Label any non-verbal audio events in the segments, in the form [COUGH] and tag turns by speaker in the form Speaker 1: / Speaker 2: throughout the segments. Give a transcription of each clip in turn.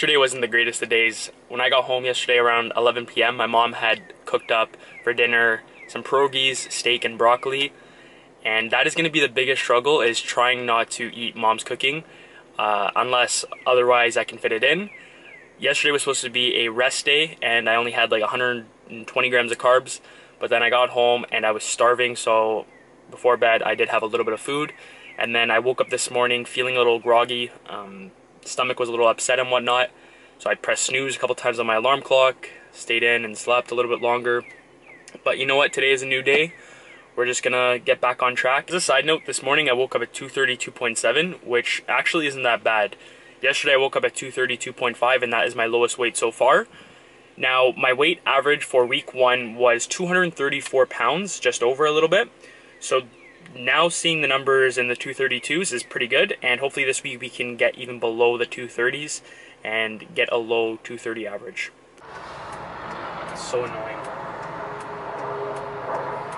Speaker 1: yesterday wasn't the greatest of days. When I got home yesterday around 11 p.m., my mom had cooked up for dinner some pierogies, steak, and broccoli. And that is going to be the biggest struggle is trying not to eat mom's cooking uh, unless otherwise I can fit it in. Yesterday was supposed to be a rest day and I only had like 120 grams of carbs. But then I got home and I was starving, so before bed I did have a little bit of food. And then I woke up this morning feeling a little groggy. Um, stomach was a little upset and whatnot. So I pressed snooze a couple times on my alarm clock, stayed in and slept a little bit longer. But you know what? Today is a new day. We're just gonna get back on track. As a side note, this morning I woke up at 232.7, which actually isn't that bad. Yesterday I woke up at 232.5 and that is my lowest weight so far. Now, my weight average for week one was 234 pounds, just over a little bit. So now seeing the numbers in the 232s is pretty good, and hopefully this week we can get even below the 230s and get a low 230 average. It's so annoying.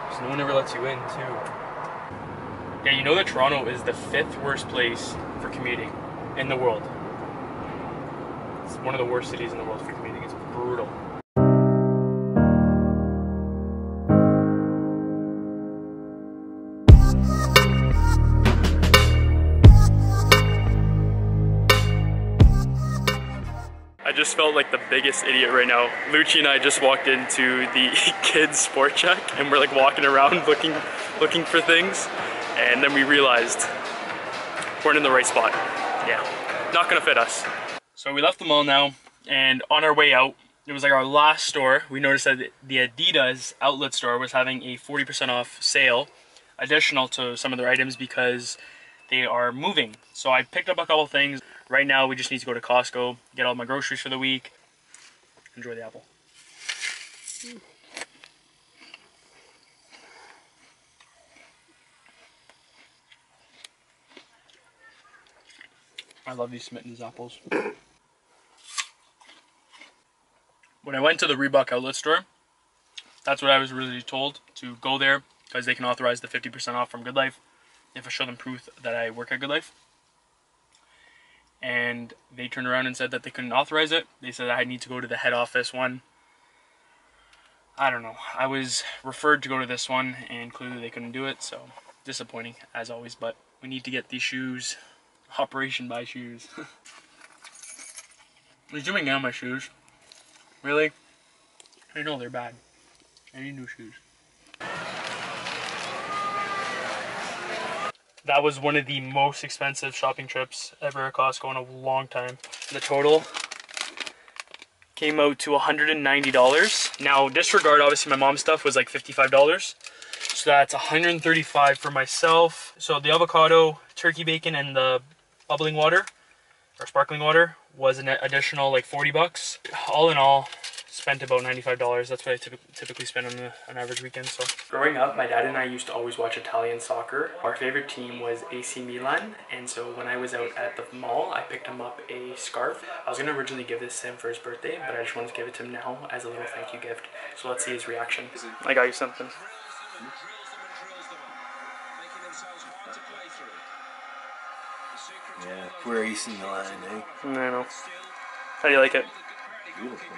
Speaker 1: Because no one ever lets you in, too. Yeah, you know that Toronto is the fifth worst place for commuting in the world. It's one of the worst cities in the world for commuting. It's brutal. Just felt like the biggest idiot right now. Lucci and I just walked into the [LAUGHS] kids Sport Chek and we're like walking around looking looking for things and then we realized we're in the right spot. Yeah, not gonna fit us. So we left the mall now and on our way out, it was like our last store. We noticed that the Adidas outlet store was having a 40% off sale additional to some of their items because they are moving. So I picked up a couple things. Right now we just need to go to Costco, get all my groceries for the week. Enjoy the apple. I love these Smittens apples. when I went to the Reebok outlet store, that's what I was really told to go there because they can authorize the 50% off from GoodLife if I show them proof that I work at GoodLife. And they turned around and said that they couldn't authorize it. They said I need to go to the head office one. I don't know. I was referred to go to this one, and clearly they couldn't do it, so disappointing as always. But we need to get these shoes. Operation buy shoes. [LAUGHS] you doing now, my shoes? Really? I know they're bad. I need new shoes. That was one of the most expensive shopping trips ever at Costco in a long time. The total came out to $190. Now, disregard, obviously my mom's stuff was like $55. So that's 135 for myself. So the avocado, turkey bacon, and the bubbling water, or sparkling water, was an additional like 40 bucks. All in all, spent about $95. That's what I typically spend on the, an average weekend. So growing up, my dad and I used to always watch Italian soccer. Our favorite team was AC Milan, and so when I was out at the mall, I picked him up a scarf. I was gonna originally give this to him for his birthday, but I just wanted to give it to him now as a little thank you gift. So let's see his reaction. I got you something.
Speaker 2: Yeah, poor AC Milan, eh?
Speaker 1: I know. How do you like it?
Speaker 2: Beautiful.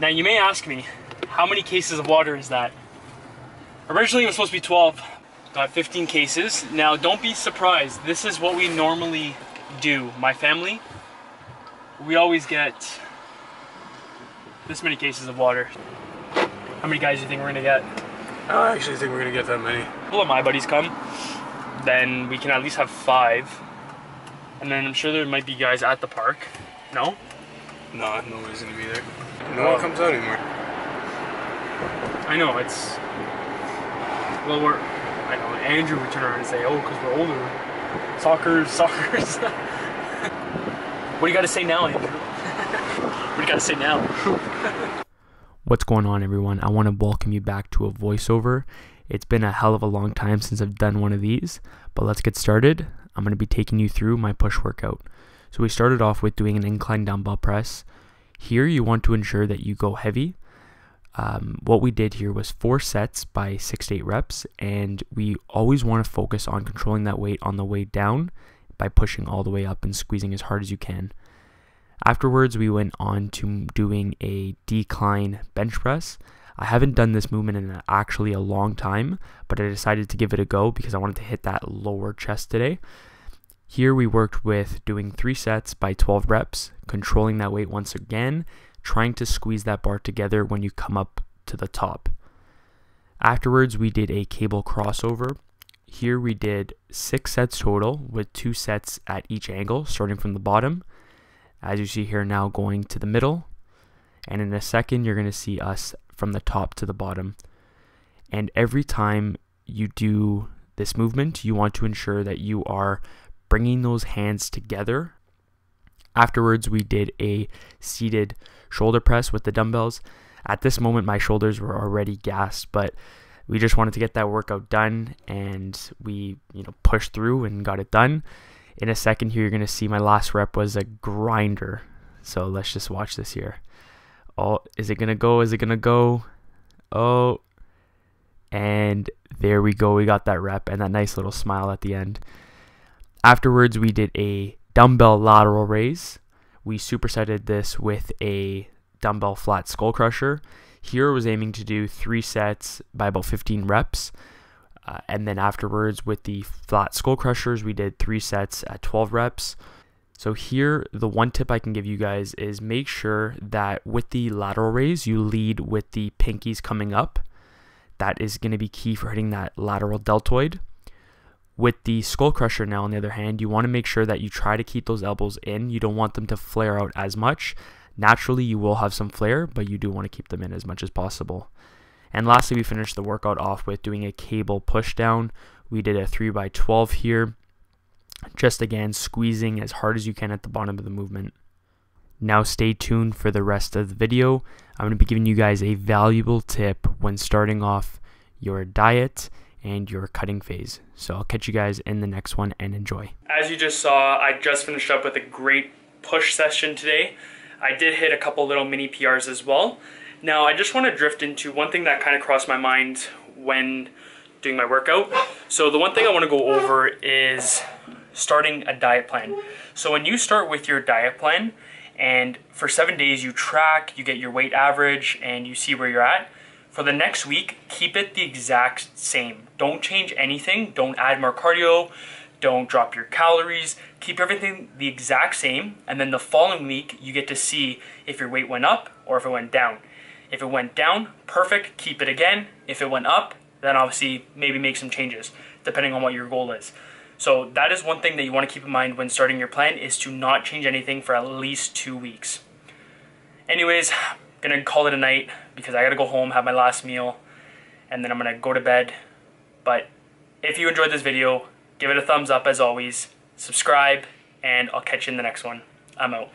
Speaker 1: Now you may ask me, how many cases of water is that? Originally it was supposed to be 12, got 15 cases. Now don't be surprised, this is what we normally do. My family, we always get this many cases of water. How many guys do you think we're gonna get?
Speaker 3: I actually think we're gonna get that many.
Speaker 1: We'll my buddies come, then we can at least have five. And then I'm sure there might be guys at the park. No?
Speaker 3: No, nobody's gonna be there. No one comes out anymore.
Speaker 1: I know, it's. Well, we're. I know, Andrew would turn around and say, oh, because we're older. Soccer, [LAUGHS] soccer. what do you got to say now, Andrew? [LAUGHS] what do you got to say now? [LAUGHS]
Speaker 4: What's going on, everyone? I want to welcome you back to a voiceover. It's been a hell of a long time since I've done one of these, but let's get started. I'm going to be taking you through my push workout. So, we started off with doing an incline dumbbell press. Here, you want to ensure that you go heavy.
Speaker 1: Um, what we did here was four sets by six to eight reps, and we always want to focus on controlling that weight on the way down by pushing all the way up and squeezing as hard as you can. Afterwards, we went on to doing a decline bench press. I haven't done this movement in actually a long time, but I decided to give it a go because I wanted to hit that lower chest today. Here we worked with doing three sets by 12 reps, controlling that weight once again, trying to squeeze that bar together when you come up to the top. Afterwards, we did a cable crossover. Here we did six sets total with two sets at each angle, starting from the bottom as you see here now going to the middle and in a second you're going to see us from the top to the bottom. And every time you do this movement you want to ensure that you are bringing those hands together. Afterwards we did a seated shoulder press with the dumbbells. At this moment my shoulders were already gassed but we just wanted to get that workout done and we you know pushed through and got it done in a second here, you're going to see my last rep was a grinder. So let's just watch this here. Oh, is it going to go? Is it going to go? Oh, and there we go. We got that rep and that nice little smile at the end. Afterwards, we did a dumbbell lateral raise. We supersetted this with a dumbbell flat skull crusher. Here was aiming to do three sets by about 15 reps. Uh, and then afterwards, with the flat skull crushers, we did three sets at 12 reps. So here, the one tip I can give you guys is make sure that with the lateral raise, you lead with the pinkies coming up. That is going to be key for hitting that lateral deltoid. With the skull crusher now, on the other hand, you want to make sure that you try to keep those elbows in. You don't want them to flare out as much. Naturally, you will have some flare, but you do want to keep them in as much as possible. And lastly, we finished the workout off with doing a cable push down. We did a 3 by 12 here, just again squeezing as hard as you can at the bottom of the movement. Now stay tuned for the rest of the video. I'm going to be giving you guys a valuable tip when starting off your diet and your cutting phase. So I'll catch you guys in the next one and enjoy.
Speaker 5: As you just saw, I just finished up with a great push session today. I did hit a couple little mini PRs as well. Now, I just want to drift into one thing that kind of crossed my mind when doing my workout. So the one thing I want to go over is starting a diet plan. So when you start with your diet plan and for seven days you track, you get your weight average and you see where you're at, for the next week, keep it the exact same. Don't change anything. Don't add more cardio. Don't drop your calories. Keep everything the exact same. And then the following week, you get to see if your weight went up or if it went down. If it went down, perfect, keep it again. If it went up, then obviously maybe make some changes depending on what your goal is. So that is one thing that you want to keep in mind when starting your plan is to not change anything for at least two weeks. Anyways, I'm gonna call it a night because I gotta go home, have my last meal, and then I'm gonna go to bed. But if you enjoyed this video, give it a thumbs up as always, subscribe, and I'll catch you in the next one. I'm out.